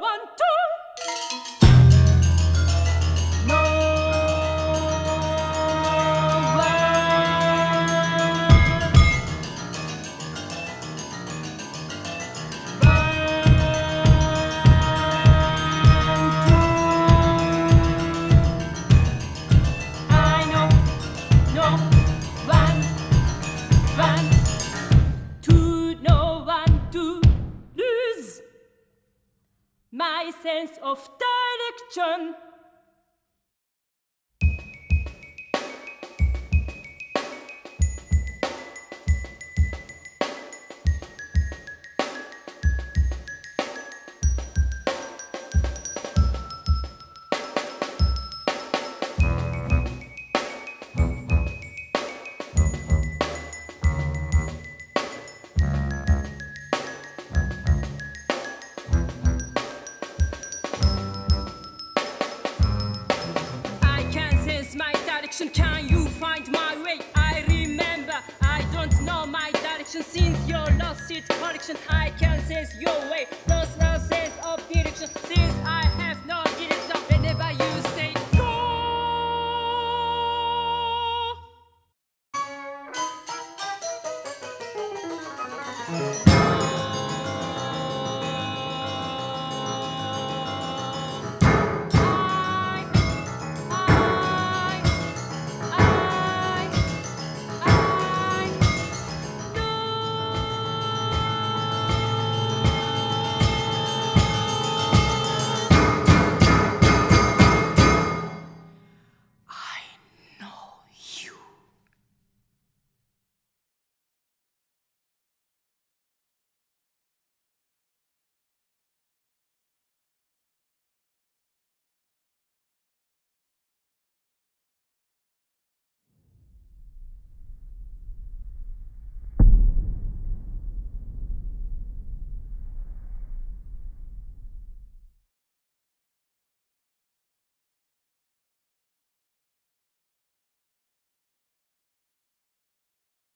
one, two. My sense of direction. Direction. Can you find my way? I remember I don't know my direction since your lost it collection. I can sense your way, lost no sense of direction since I have no direction. Whenever you say go.